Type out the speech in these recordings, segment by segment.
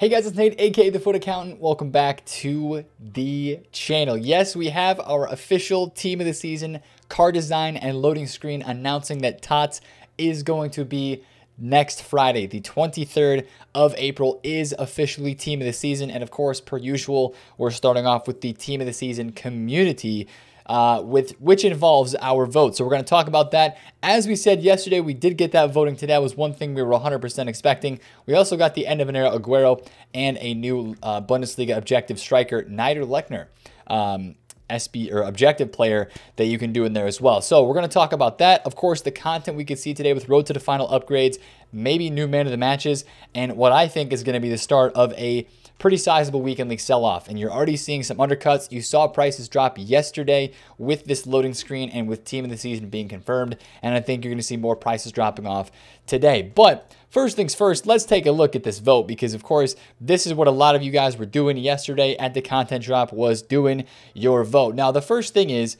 Hey guys, it's Nate, aka The FUT Accountant. Welcome back to the channel. Yes, we have our official team of the season car design and loading screen announcing that TOTS is going to be next Friday, the 23rd of April, is officially team of the season. And of course, per usual, we're starting off with the team of the season community uh, with which involves our vote. So we're going to talk about that. As we said yesterday, we did get that voting today. That was one thing we were 100% expecting. We also got the end of an era Aguero and a new uh, Bundesliga objective striker, Niederlechner. Um, SB or objective player that you can do in there as well. So we're going to talk about that. Of course, the content we could see today with Road to the Final upgrades, maybe new man of the matches, and what I think is going to be the start of a pretty sizable weekend league sell off. And you're already seeing some undercuts. You saw prices drop yesterday with this loading screen and with team of the season being confirmed. And I think you're going to see more prices dropping off today. But first things first, let's take a look at this vote because, of course, this is what a lot of you guys were doing yesterday at the content drop was doing your vote. Now, the first thing is,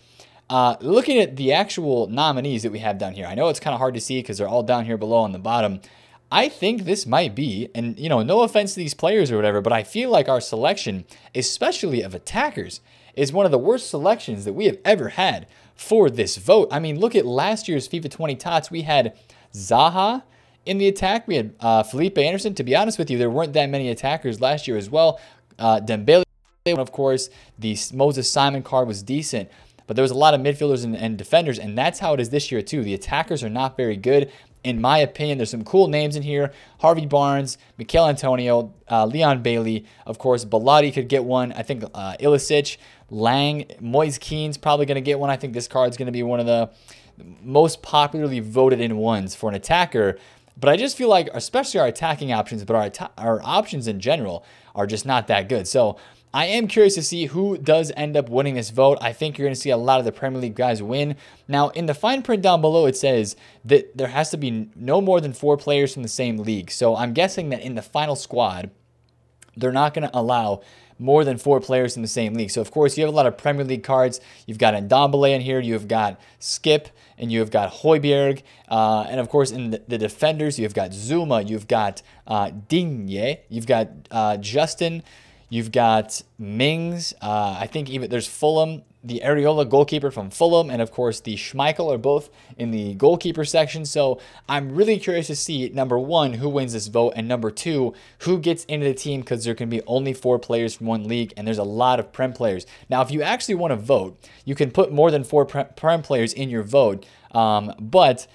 uh, looking at the actual nominees that we have down here, I know it's kind of hard to see because they're all down here below on the bottom. I think this might be, and you know, no offense to these players or whatever, but I feel like our selection, especially of attackers, is one of the worst selections that we have ever had for this vote. I mean, look at last year's FIFA 20 tots. We had Zaha in the attack. We had uh, Felipe Anderson. To be honest with you, there weren't that many attackers last year as well. Uh, Dembele, of course, the Moses Simon card was decent but there was a lot of midfielders and, and, defenders, and that's how it is this year too. The attackers are not very good in my opinion. There's some cool names in here. Harvey Barnes, Michail Antonio, uh, Leon Bailey. Of course, Bellotti could get one. I think uh, Ilicic, Lang, Moise Kean's probably going to get one. I think this card's going to be one of the most popularly voted in ones for an attacker. But I just feel like, especially our attacking options, but our, our options in general are just not that good. So I am curious to see who does end up winning this vote. I think you're going to see a lot of the Premier League guys win. Now, in the fine print down below, it says that there has to be no more than four players from the same league. So I'm guessing that in the final squad, they're not going to allow more than four players in the same league. So, of course, you have a lot of Premier League cards. You've got Ndombele in here. You've got Skipp, and you've got Højbjerg. Uh, and, of course, in the, the, defenders, you've got Zouma, You've got uh, Digne. You've got uh, Justin. You've got Mings. Uh, I think even there's Fulham, the Areola goalkeeper from Fulham, and of course the Schmeichel are both in the goalkeeper section. So I'm really curious to see number one who wins this vote, and number two who gets into the team because there can be only four players from one league, and there's a lot of prem players. Now, if you actually want to vote, you can put more than four prem players in your vote, um, but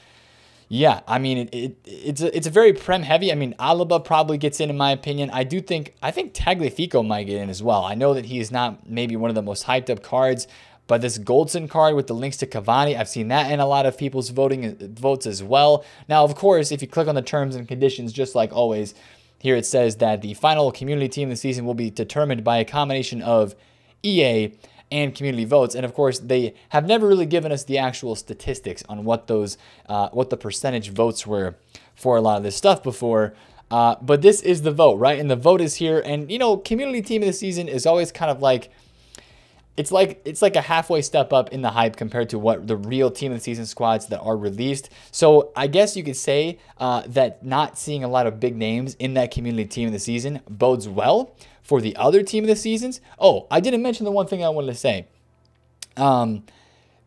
yeah, I mean it, it, it's a, it's a very prem heavy. I mean Alaba probably gets in in my opinion. I do think I think Tagliafico might get in as well. I know that he is not maybe one of the most hyped up cards, but this Goldson card with the links to Cavani, I've seen that in a lot of people's voting uh, votes as well. Now, of course, if you click on the terms and conditions, just like always, here it says that the final community team the season will be determined by a combination of EA and community votes. And of course, they have never really given us the actual statistics on what those, uh, what the percentage votes were for a lot of this stuff before. Uh, but this is the vote, right? And the vote is here. And you know, community team of the season is always kind of like it's like it's like a halfway step up in the hype compared to what the real team of the season squads that are released. So I guess you could say uh, that not seeing a lot of big names in that community team of the season bodes well for the other team of the seasons. Oh, I didn't mention the one thing I wanted to say. Um,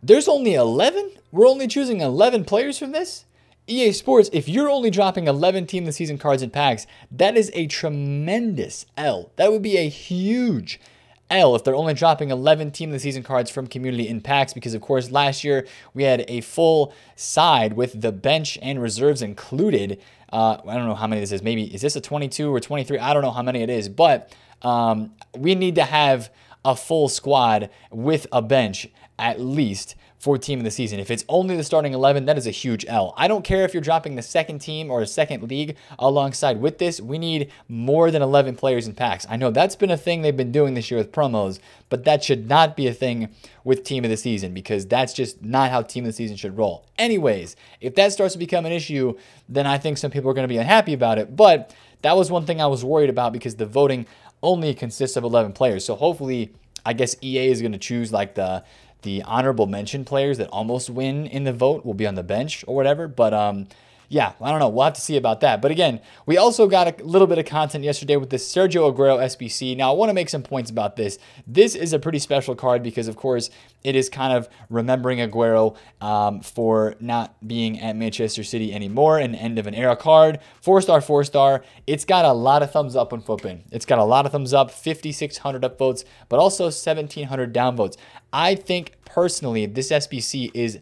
there's only 11. We're only choosing 11 players from this. EA Sports, if you're only dropping 11 team of the season cards and packs, that is a tremendous L. That would be a huge L if they're only dropping 11 team of the season cards from community in packs because of course last year we had a full side with the bench and reserves included. Uh, I don't know how many this is. Maybe is this a 22 or 23? I don't know how many it is, but um, we need to have a full squad with a bench at least for team of the season. If it's only the starting 11, that is a huge L. I don't care if you're dropping the second team or a second league alongside with this. We need more than 11 players in packs. I know that's been a thing they've been doing this year with promos, but that should not be a thing with team of the season because that's just not how team of the season should roll. Anyways, if that starts to become an issue, then I think some people are going to be unhappy about it. But that was one thing I was worried about because the voting only consists of 11 players. So hopefully, I guess EA is going to choose like the the honorable mention players that almost win in the vote will be on the bench or whatever. But um, yeah, I don't know. We'll have to see about that. But again, we also got a little bit of content yesterday with the Sergio Aguero SBC. Now, I want to make some points about this. This is a pretty special card because, of course, it is kind of remembering Aguero um, for not being at Manchester City anymore, an end of an era card. Four star, four star. It's got a lot of thumbs up on FUTBIN. It's got a lot of thumbs up, 5,600 upvotes, but also 1,700 downvotes. I think personally, this SBC is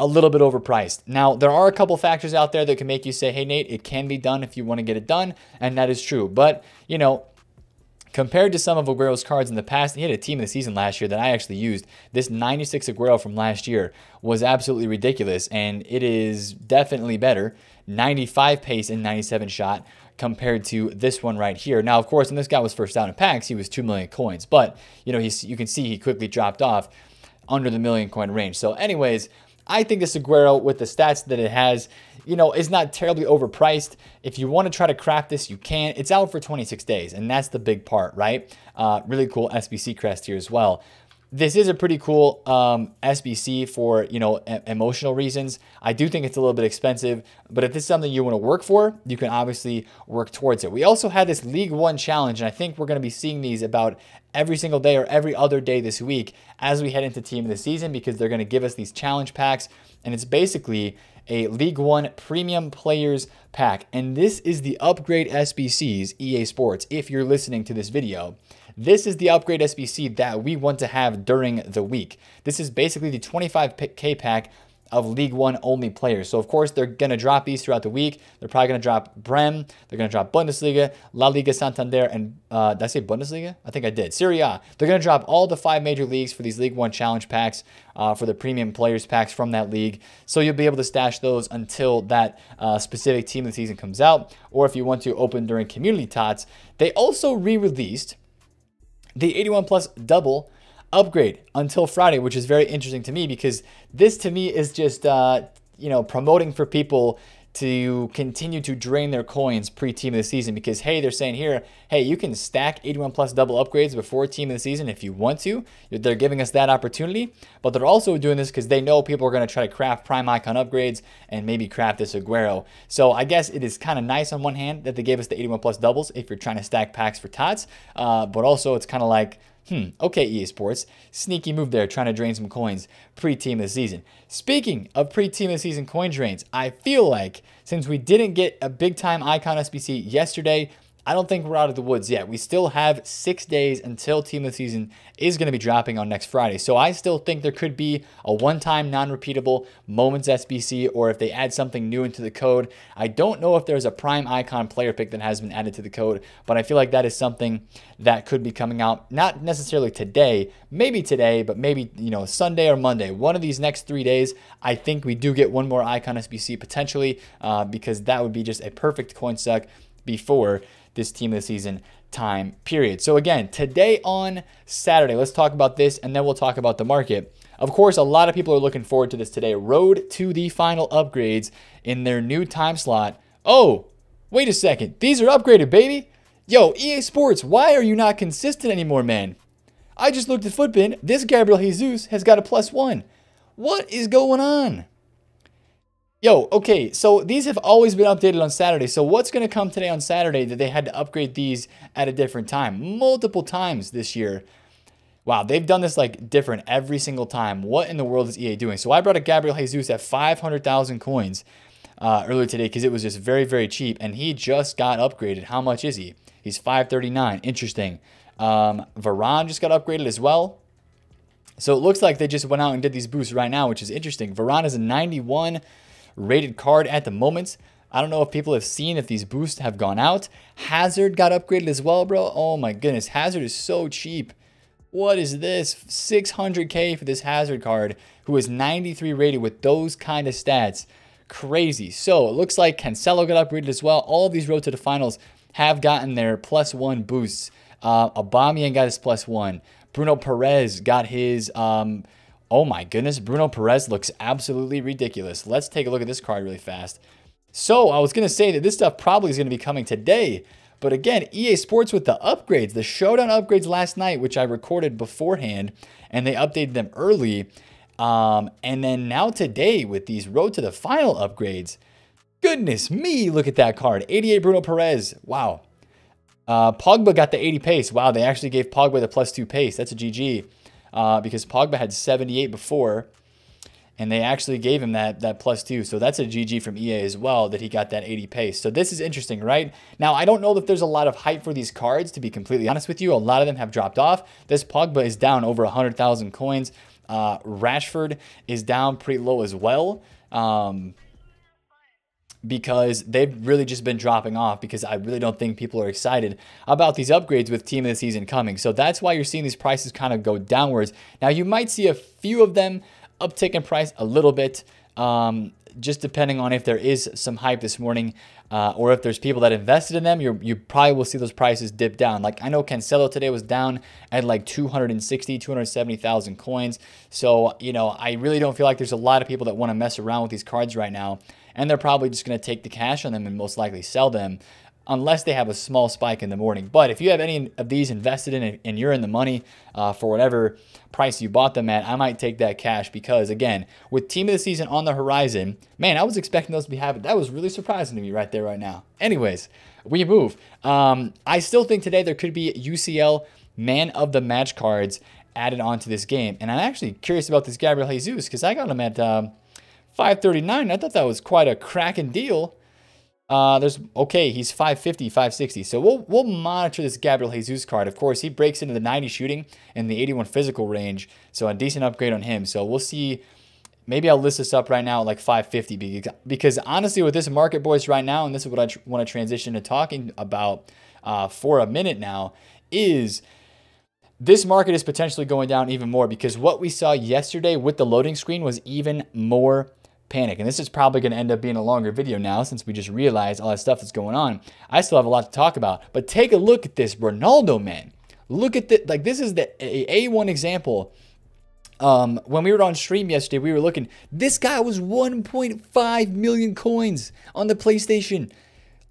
a little bit overpriced. Now, there are a couple factors out there that can make you say, hey, Nate, it can be done if you want to get it done. And that is true. But, you know, compared to some of Aguero's cards in the past, he had a team of the season last year that I actually used. This 96 Aguero from last year was absolutely ridiculous. And it is definitely better. 95 pace and 97 shot compared to this one right here. Now, of course, when this guy was first out in packs, he was 2 million coins. But, you know, he's, you can see he quickly dropped off under the million coin range. So anyways, I think this Aguero, with the stats that it has, you know, is not terribly overpriced. If you want to try to craft this, you can. It's out for 26 days, and that's the big part, right? Uh, really cool SBC crest here as well. This is a pretty cool um, SBC for you know emotional reasons. I do think it's a little bit expensive, but if this is something you want to work for, you can obviously work towards it. We also had this League One challenge, and I think we're going to be seeing these about every single day or every other day this week as we head into team of the season because they're going to give us these challenge packs, and it's basically a League One Premium Players Pack. And this is the upgrade SBCs EA Sports. If you're listening to this video. This is the upgrade SBC that we want to have during the week. This is basically the 25k pack of League One only players. So of course they're gonna drop these throughout the week. They're probably gonna drop Prem. They're gonna drop Bundesliga, La Liga Santander, and uh, did I say Bundesliga? I think I did. Serie A. They're gonna drop all the five major leagues for these League One challenge packs uh, for the premium players packs from that league. So you'll be able to stash those until that uh, specific team of the season comes out, or if you want to open during community tots. They also re-released the 81 plus double upgrade until Friday, which is very interesting to me because this to me is just, uh, you know, promoting for people to continue to drain their coins pre-team of the season because hey they're saying here hey you can stack 81 plus double upgrades before team of the season if you want to. They're giving us that opportunity but they're also doing this because they know people are going to try to craft prime icon upgrades and maybe craft this aguero. So i guess it is kind of nice on one hand that they gave us the 81 plus doubles if you're trying to stack packs for tots uh, but also it's kind of like Hmm, okay, EA Sports. Sneaky move there, trying to drain some coins pre team of the season. Speaking of pre team of the season coin drains, I feel like since we didn't get a big time icon SBC yesterday, I don't think we're out of the woods yet. We still have six days until Team of the Season is going to be dropping on next Friday. So I still think there could be a one time non repeatable Moments SBC, or if they add something new into the code. I don't know if there's a prime icon player pick that has been added to the code, but I feel like that is something that could be coming out, not necessarily today, maybe today, but maybe, you know, Sunday or Monday. One of these next three days, I think we do get one more icon SBC potentially, uh, because that would be just a perfect coin suck before this team of the season time period. So again, today on Saturday, let's talk about this and then we'll talk about the market. Of course, a lot of people are looking forward to this today. Road to the final upgrades in their new time slot. Oh, wait a second. These are upgraded, baby. Yo, EA Sports, why are you not consistent anymore, man? I just looked at FUTBIN. This Gabriel Jesus has got a plus one. What is going on? Yo, okay, so these have always been updated on Saturday. So what's going to come today on Saturday that they had to upgrade these at a different time? Multiple times this year. Wow, they've done this like different every single time. What in the world is EA doing? So I brought a Gabriel Jesus at 500,000 coins uh, earlier today because it was just very, very cheap. And he just got upgraded. How much is he? He's 539. Interesting. Um, Varane just got upgraded as well. So it looks like they just went out and did these boosts right now, which is interesting. Varane is a 91 rated card at the moment. I don't know if people have seen if these boosts have gone out. Hazard got upgraded as well, bro. Oh my goodness, Hazard is so cheap. What is this? 600k for this Hazard card, who is 93 rated with those kind of stats. Crazy. So it looks like Cancelo got upgraded as well. All of these road to the finals have gotten their plus one boosts. Uh, Aubameyang got his plus one. Bruno Peres got his um, Oh my goodness, Bruno Peres looks absolutely ridiculous. Let's take a look at this card really fast. So I was going to say that this stuff probably is going to be coming today. But again, EA Sports with the upgrades, the Showdown upgrades last night, which I recorded beforehand, and they updated them early. Um, and then now today with these Road to the Final upgrades, Goodness me, look at that card. 88 Bruno Peres. Wow. Uh, Pogba got the 80 pace. Wow, they actually gave Pogba the plus two pace. That's a GG uh, because Pogba had 78 before, and they actually gave him that that plus two. So that's a GG from EA as well that he got that 80 pace. So this is interesting, right? Now I don't know that there's a lot of hype for these cards. To be completely honest with you, a lot of them have dropped off. This Pogba is down over 100,000 coins. Uh, Rashford is down pretty low as well. Um, because they've really just been dropping off because I really don't think people are excited about these upgrades with team of the season coming. So that's why you're seeing these prices kind of go downwards. Now you might see a few of them uptick in price a little bit, um, just depending on if there is some hype this morning uh, or if there's people that invested in them, you you probably will see those prices dip down. Like I know Cancelo today was down at like 260, 270,000 coins. So, you know, I really don't feel like there's a lot of people that want to mess around with these cards right now and they're probably just going to take the cash on them and most likely sell them unless they have a small spike in the morning. But if you have any of these invested in and you're in the money uh, for whatever price you bought them at, I might take that cash because, again, with team of the season on the horizon, man, I was expecting those to be happening. That was really surprising to me right there, right now. Anyways, we move. Um, I still think today there could be UCL man of the match cards added onto this game. And I'm actually curious about this Gabriel Jesus because I got him at. Um, 539. I thought that was quite a cracking deal. Uh, there's okay, he's 550, 560. So we'll we'll monitor this Gabriel Jesus card. Of course, he breaks into the 90 shooting and the 81 physical range, so a decent upgrade on him. So we'll see. Maybe I'll list this up right now at like 550 because, because honestly, with this market, boys, right now, and this is what I tr- want to transition to talking about uh, for a minute now, is this market is potentially going down even more because what we saw yesterday with the loading screen was even more panic. And this is probably going to end up being a longer video now since we just realized all that stuff that's going on. I still have a lot to talk about, but take a look at this Ronaldo man. Look at the like this is the A1 example. Um, when we were on stream yesterday, we were looking. This guy was 1.5 million coins on the PlayStation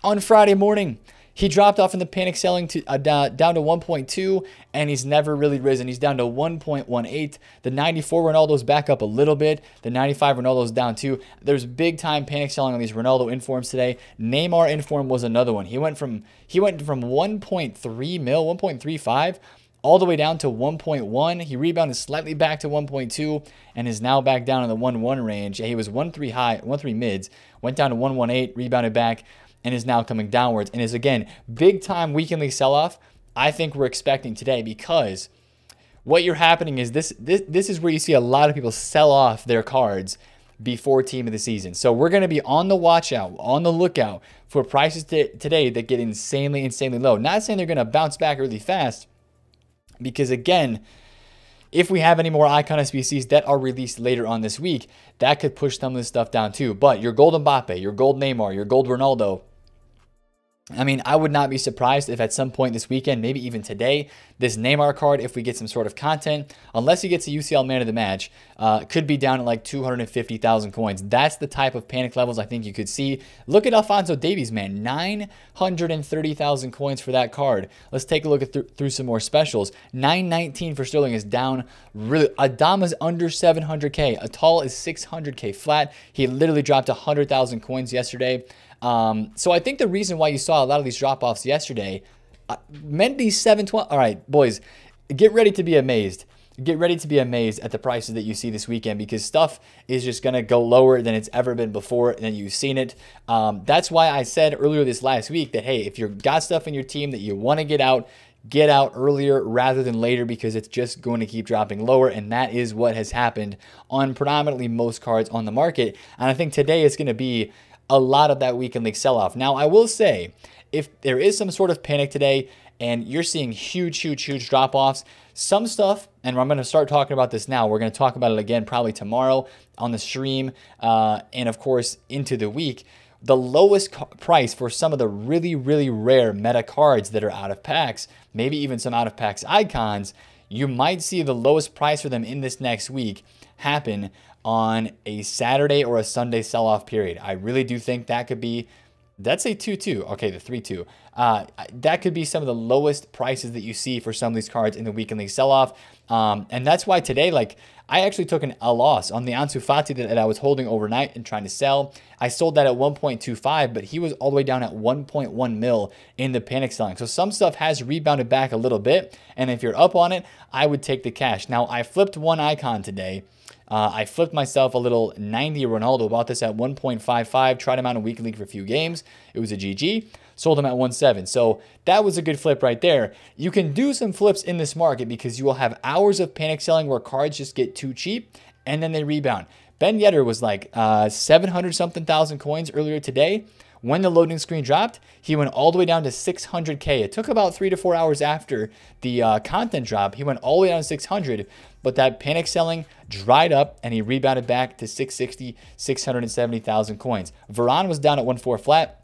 on Friday morning. He dropped off in the panic selling to uh, down, to 1.2, and he's never really risen. He's down to 1.18. The 94 Ronaldo's back up a little bit. The 95 Ronaldo's down too. There's big time panic selling on these Ronaldo informs today. Neymar inform was another one. He went from he went from 1.3 mil, 1.35 all the way down to 1.1. He rebounded slightly back to 1.2 and is now back down in the 1.1 range. He was 1.3 high, 1.3 mids, went down to 1.18, rebounded back and is now coming downwards and is again big time weekly sell off. I think we're expecting today because what you're happening is this this this is where you see a lot of people sell off their cards before team of the season. So we're going to be on the watch out, on the lookout for prices today that get insanely insanely low. Not saying they're going to bounce back really fast because again, if we have any more icon SBCs that are released later on this week, that could push some of this stuff down too. But your gold Mbappe, your gold Neymar, your gold Ronaldo, I mean, I would not be surprised if at some point this weekend, maybe even today, this Neymar card, if we get some sort of content, unless he gets a UCL man of the match, uh, could be down at like 250,000 coins. That's the type of panic levels I think you could see. Look at Alphonso Davies, man. 930,000 coins for that card. Let's take a look at th- through some more specials. 919 for Sterling is down. Really, Adama's under 700K. Atal is 600K flat. He literally dropped 100,000 coins yesterday. Um, so I think the reason why you saw a lot of these drop offs yesterday, uh, Mendy 712. All right, boys, get ready to be amazed. Get ready to be amazed at the prices that you see this weekend because stuff is just going to go lower than it's ever been before and you've seen it. Um, that's why I said earlier this last week that, hey, if you've got stuff in your team that you want to get out, get out earlier rather than later because it's just going to keep dropping lower. And that is what has happened on predominantly most cards on the market. And I think today is going to be a lot of that weekend league sell off. Now, I will say, if there is some sort of panic today and you're seeing huge, huge, huge drop offs, some stuff, and I'm going to start talking about this now. We're going to talk about it again probably tomorrow on the stream, uh, and of course, into the week. The lowest price for some of the really, really rare meta cards that are out of packs, maybe even some out of packs icons, you might see the lowest price for them in this next week happen on a Saturday or a Sunday sell off period. I really do think that could be that's a 2-2. Okay, the 3-2. Uh, that could be some of the lowest prices that you see for some of these cards in the league sell-off. Um, and that's why today, like, I actually took an, a loss on the Ansu Fati that, that I was holding overnight and trying to sell. I sold that at 1.25, but he was all the way down at 1.1 mil in the panic selling. So some stuff has rebounded back a little bit. And if you're up on it, I would take the cash. Now, I flipped one icon today. Uh, I flipped myself a little 90 Ronaldo, bought this at 1.55, tried him out in weekly league for a few games. It was a GG, sold him at 1.7. So that was a good flip right there. You can do some flips in this market because you will have hours of panic selling where cards just get too cheap and then they rebound. Ben Yedder was like uh, 700 something thousand coins earlier today. When the loading screen dropped, he went all the way down to 600K. It took about three to four hours after the uh, content drop. He went all the way down to 600, but that panic selling dried up and he rebounded back to 660, 670,000 coins. Varane was down at 1.4 flat.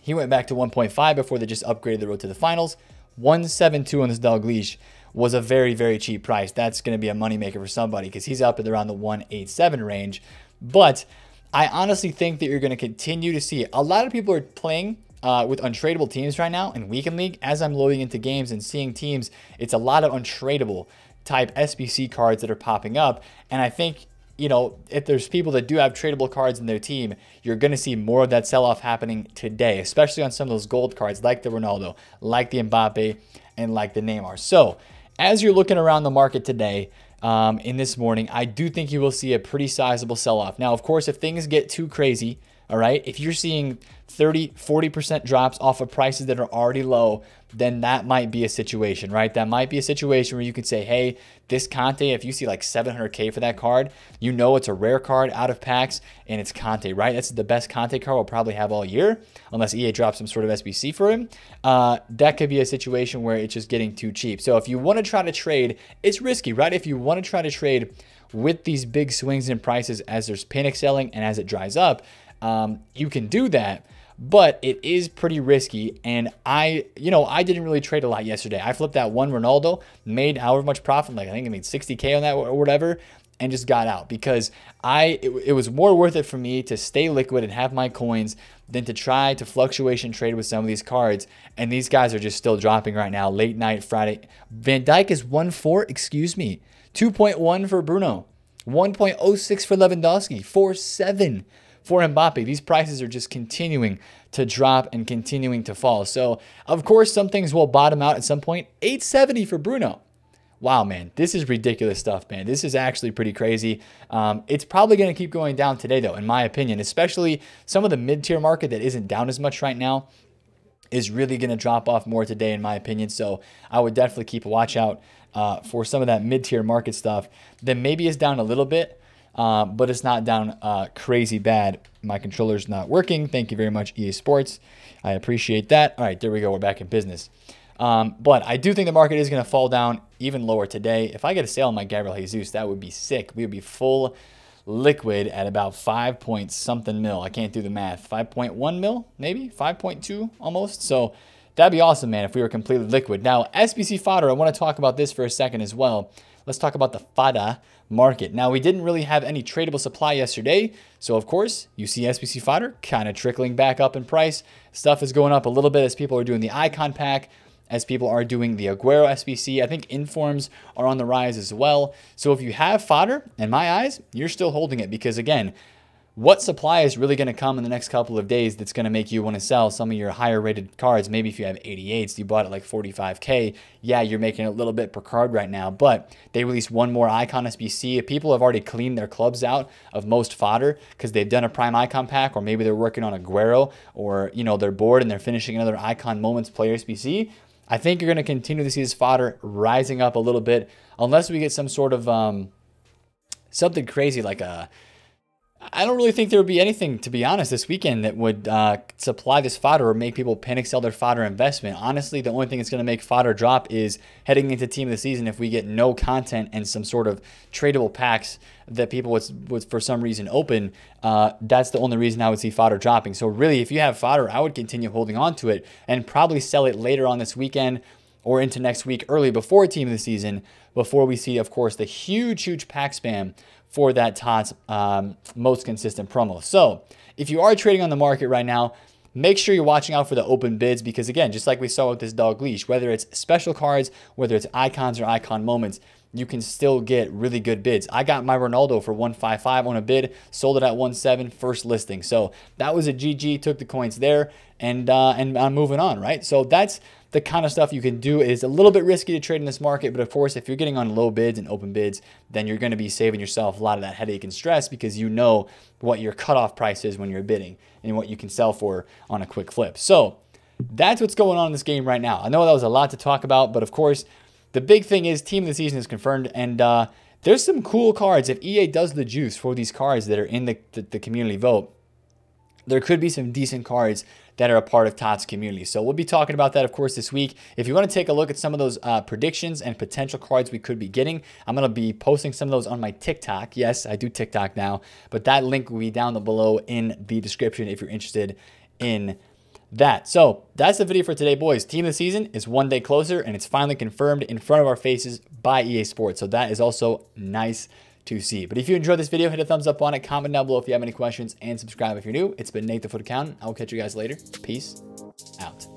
He went back to 1.5 before they just upgraded the road to the finals. 172 on this dog leash was a very, very cheap price. That's going to be a moneymaker for somebody because he's up at around the 187 range. But I honestly think that you're going to continue to see a lot of people are playing uh, with untradeable teams right now in Weekend League. As I'm loading into games and seeing teams, it's a lot of untradeable type SBC cards that are popping up. And I think, you know, if there's people that do have tradable cards in their team, you're going to see more of that sell off happening today, especially on some of those gold cards like the Ronaldo, like the Mbappe, and like the Neymar. So, as you're looking around the market today, um, in this morning, I do think you will see a pretty sizable sell off. Now, of course, if things get too crazy, all right, if you're seeing 30, 40% drops off of prices that are already low, then that might be a situation, right? That might be a situation where you could say, hey, this Conte, if you see like 700K for that card, you know it's a rare card out of packs and it's Conte, right? That's the best Conte card we'll probably have all year, unless EA drops some sort of SBC for him. Uh, that could be a situation where it's just getting too cheap. So if you want to try to trade, it's risky, right? If you want to try to trade with these big swings in prices as there's panic selling and as it dries up, um, you can do that but it is pretty risky. And I, you know, I didn't really trade a lot yesterday. I flipped that one Ronaldo, made however much profit, like I think I made 60K on that or whatever, and just got out because I, it, it was more worth it for me to stay liquid and have my coins than to try to fluctuation trade with some of these cards. And these guys are just still dropping right now, late night Friday. Van Dijk is 1 4, excuse me, 2.1 for Bruno, 1.06 for Lewandowski, 4 7 for Mbappe. These prices are just continuing to drop and continuing to fall. So, of course, some things will bottom out at some point. 870 for Bruno. Wow, man, this is ridiculous stuff, man. This is actually pretty crazy. Um, it's probably going to keep going down today, though, in my opinion, especially some of the mid tier market that isn't down as much right now is really going to drop off more today, in my opinion. So I would definitely keep a watch out uh, for some of that mid tier market stuff that maybe is down a little bit uh, but it's not down uh, crazy bad. My controller's not working. Thank you very much, EA Sports. I appreciate that. All right, there we go. We're back in business. Um, but I do think the market is going to fall down even lower today. If I get a sale on my Gabriel Jesus, that would be sick. We would be full liquid at about 5 point something mil. I can't do the math. 5.1 mil, maybe? 5.2 almost. So that'd be awesome, man, if we were completely liquid. Now, SBC fodder, I want to talk about this for a second as well. Let's talk about the fodder market. Now, we didn't really have any tradable supply yesterday. So, of course, you see SBC fodder kind of trickling back up in price. Stuff is going up a little bit as people are doing the icon pack, as people are doing the Aguero SBC. I think informs are on the rise as well. So, if you have fodder, in my eyes, you're still holding it because, again, what supply is really going to come in the next couple of days that's going to make you want to sell some of your higher rated cards. Maybe if you have 88s, you bought it like 45K. Yeah, you're making a little bit per card right now, but they released one more icon SBC. People have already cleaned their clubs out of most fodder because they've done a prime icon pack, or maybe they're working on Aguero, or you know they're bored and they're finishing another icon moments player SBC. I think you're going to continue to see this fodder rising up a little bit, unless we get some sort of um, something crazy like a I don't really think there would be anything, to be honest, this weekend that would uh, supply this fodder or make people panic sell their fodder investment. Honestly, the only thing that's going to make fodder drop is heading into team of the season if we get no content and some sort of tradable packs that people would, would for some reason open. Uh, that's the only reason I would see fodder dropping. So really, if you have fodder, I would continue holding on to it and probably sell it later on this weekend or into next week early before team of the season before we see, of course, the huge, huge pack spam for that TOTS um, most consistent promo. So if you are trading on the market right now, make sure you're watching out for the open bids because again, just like we saw with this dog leash, whether it's special cards, whether it's icons or icon moments, you can still get really good bids. I got my Ronaldo for 155 on a bid, sold it at 17 first listing. So that was a GG, took the coins there, and uh, and I'm moving on, right? So that's the kind of stuff you can do. It is a little bit risky to trade in this market, but of course, if you're getting on low bids and open bids, then you're going to be saving yourself a lot of that headache and stress because you know what your cutoff price is when you're bidding and what you can sell for on a quick flip. So that's what's going on in this game right now. I know that was a lot to talk about, but of course, the big thing is team of the season is confirmed, and uh, there's some cool cards. If EA does the juice for these cards that are in the, the, the community vote, there could be some decent cards that are a part of TOTS community. So we'll be talking about that, of course, this week. If you want to take a look at some of those uh, predictions and potential cards we could be getting, I'm going to be posting some of those on my TikTok. Yes, I do TikTok now, but that link will be down below in the description if you're interested in that. So that's the video for today, boys. Team of the season is one day closer, and it's finally confirmed in front of our faces by EA Sports. So that is also nice to see. But if you enjoyed this video, hit a thumbs up on it, comment down below if you have any questions, and subscribe if you're new. It's been Nate the FUT Accountant. I will catch you guys later. Peace out.